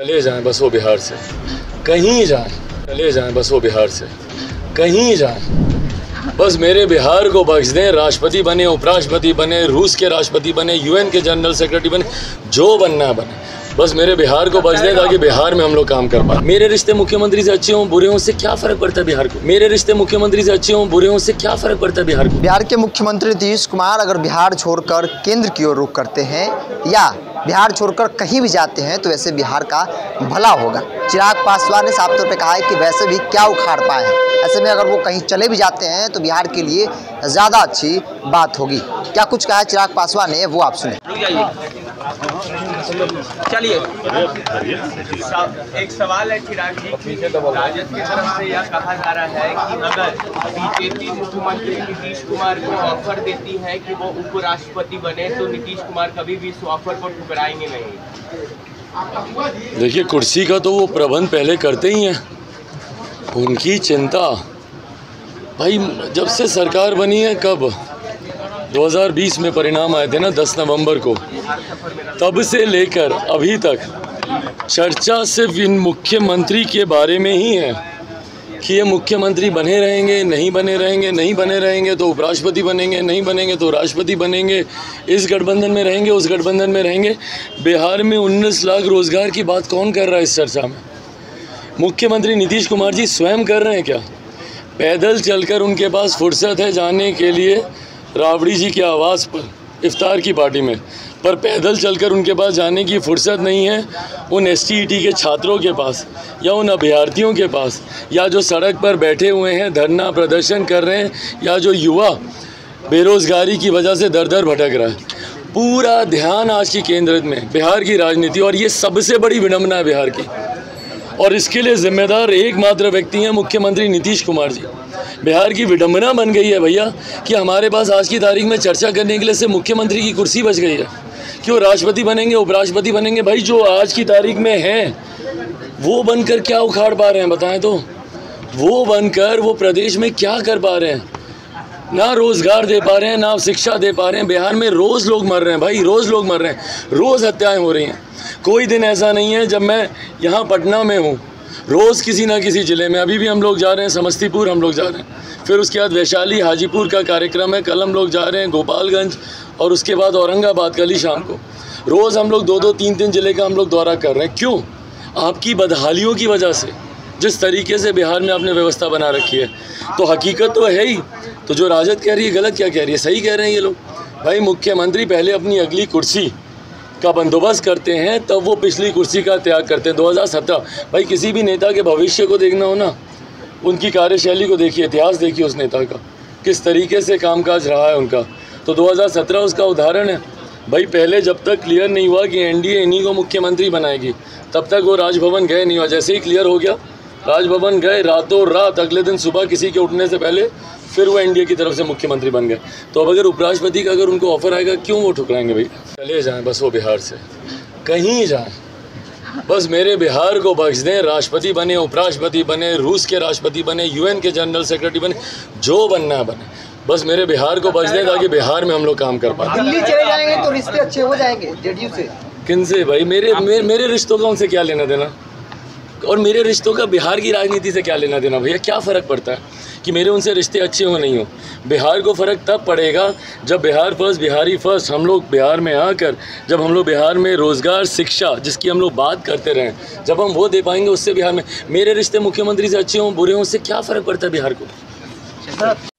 चले जाएँ बस वो बिहार से। कहीं जाएँ, चले जाएँ बस वो बिहार से। कहीं जाएँ, बस मेरे बिहार को बख्श दें, राष्ट्रपति बने, उपराष्ट्रपति बने, रूस के राष्ट्रपति बने यूएन के जनरल सेक्रेटरी बने, जो बनना बने। बस मेरे बिहार को बच दें ताकि बिहार में हम लोग काम कर पाए। मेरे रिश्ते मुख्यमंत्री से अच्छे हों, बुरे हों, उससे क्या फ़र्क पड़ता है बिहार को? मेरे रिश्ते मुख्यमंत्री से अच्छे हों, बुरे हों, उससे क्या फ़र्क पड़ता है बिहार को? बिहार के मुख्यमंत्री नीतीश कुमार अगर बिहार छोड़कर केंद्र की ओर रुख करते हैं या बिहार छोड़कर कहीं भी जाते हैं तो वैसे बिहार का भला होगा। चिराग पासवान ने साफ़ तौर पर कहा है कि वैसे भी क्या उखाड़ पाए हैं। ऐसे में अगर वो कहीं चले भी जाते हैं तो बिहार के लिए ज़्यादा अच्छी बात होगी। क्या कुछ कहा है चिराग पासवान ने, वो आप सुने। चलिए। एक सवाल है चिराग जी राजद की तरफ़ से यह कहा जा रहा है कि अगर बीजेपी मुख्यमंत्री नीतीश कुमार को ऑफ़र देती है कि वो उपराष्ट्रपति बने तो नीतीश कुमार कभी भी इस ऑफ़र को ठुकराएँगे नहीं। देखिए कुर्सी का तो वो प्रबंध पहले करते ही हैं। उनकी चिंता। भाई जब से सरकार बनी है कब? 2020 में परिणाम आए थे ना 10 नवंबर को। तब से लेकर अभी तक चर्चा सिर्फ़ इन मुख्यमंत्री के बारे में ही है कि ये मुख्यमंत्री बने रहेंगे, नहीं बने रहेंगे, नहीं बने रहेंगे तो उपराष्ट्रपति बनेंगे, नहीं बनेंगे तो राष्ट्रपति बनेंगे। इस गठबंधन में रहेंगे, उस गठबंधन में रहेंगे। बिहार में 19 लाख रोज़गार की बात कौन कर रहा है इस चर्चा में? मुख्यमंत्री नीतीश कुमार जी स्वयं कर रहे हैं क्या? पैदल चलकर उनके पास फुर्सत है जाने के लिए राबड़ी जी के आवास पर, इफ्तार की पार्टी में। पर पैदल चलकर उनके पास जाने की फुर्सत नहीं है। उन एसटीईटी के छात्रों के पास, या उन अभ्यर्थियों के पास, या जो सड़क पर बैठे हुए हैं, धरना प्रदर्शन कर रहे हैं, या जो युवा बेरोज़गारी की वजह से दर दर भटक रहा है। पूरा ध्यान आज की केंद्रित में, बिहार की राजनीति, और ये सबसे बड़ी विडम्बना है बिहार की। और इसके लिए जिम्मेदार एकमात्र व्यक्ति हैं मुख्यमंत्री नीतीश कुमार जी। बिहार की विडंबना बन गई है भैया कि हमारे पास आज की तारीख में चर्चा करने के लिए सिर्फ़ मुख्यमंत्री की कुर्सी बच गई है। कि वो राष्ट्रपति बनेंगे, उपराष्ट्रपति बनेंगे? भाई, जो आज की तारीख में हैं, वो बनकर क्या उखाड़ पा रहे हैं, बताएँ तो? वो बनकर वो प्रदेश में क्या कर पा रहे हैं? ना रोज़गार दे पा रहे हैं, ना शिक्षा दे पा रहे हैं। बिहार में रोज़ लोग मर रहे हैं, भाई, रोज़ लोग मर रहे हैं। रोज़ हत्याएँ हो रही हैं। कोई दिन ऐसा नहीं है जब मैं यहाँ पटना में हूँ। रोज़ किसी ना किसी ज़िले में। अभी भी हम लोग जा रहे हैं, समस्तीपुर हम लोग जा रहे हैं। फिर उसके बाद वैशाली, हाजीपुर का कार्यक्रम है, कल हम लोग जा रहे हैं गोपालगंज और उसके बाद औरंगाबाद कल ही शाम को। रोज़ हम लोग दो दो तीन तीन ज़िले का हम लोग दौरा कर रहे हैं। क्यों? आपकी बदहालियों की वजह से। जिस तरीके से बिहार में आपने व्यवस्था बना रखी है। तो हकीकत तो है ही। तो जो राजद कह रही है, गलत क्या कह रही है? सही कह रहे हैं ये लोग। भाई, मुख्यमंत्री पहले अपनी अगली कुर्सी का बंदोबस्त करते हैं, तब वो पिछली कुर्सी का त्याग करते हैं। 2017 भाई किसी भी नेता के भविष्य को देखना हो ना, उनकी कार्यशैली को देखिए, इतिहास देखिए उस नेता का, किस तरीके से कामकाज रहा है उनका। तो 2017 उसका उदाहरण है, भाई पहले जब तक क्लियर नहीं हुआ कि एनडीए इन्हीं को मुख्यमंत्री बनाएगी, तब तक वो राजभवन गए नहीं हुआ, जैसे ही क्लियर हो गया राजभवन गए रातों रात अगले दिन सुबह किसी के उठने से पहले फिर वो एनडीए की तरफ़ से मुख्यमंत्री बन गए। तो अब अगर उपराष्ट्रपति का अगर उनको ऑफ़र आएगा क्यों वो ठुकराएँगे भाई? चले जाएँ बस वो बिहार से। कहीं जाएँ। बस मेरे बिहार को बख्श दें राष्ट्रपति बने उपराष्ट्रपति बने रूस के राष्ट्रपति बने यूएन के जनरल सेक्रेटरी बने जो बनना बने। बस मेरे बिहार को बख्श दें ताकि बिहार में हम लोग काम कर पाए। दिल्ली चले जाएँगे तो रिश्ते अच्छे हो जाएँगे जेडीयू से। किन से भाई? मेरे मेरे, रिश्तों का उनसे क्या लेना देना? और मेरे रिश्तों का बिहार की राजनीति से क्या लेना देना भैया? क्या फ़र्क पड़ता है कि मेरे उनसे रिश्ते अच्छे हो, नहीं हो? बिहार को फ़र्क तब पड़ेगा जब बिहार फ़र्स्ट, बिहारी फ़र्स्ट, हम लोग बिहार में आकर, जब हम लोग बिहार में रोज़गार, शिक्षा, जिसकी हम लोग बात करते रहें, जब हम वो दे पाएँगे उससे बिहार में। मेरे रिश्ते मुख्यमंत्री से अच्छे हों, बुरे हों, उससे क्या फ़र्क पड़ता है बिहार को?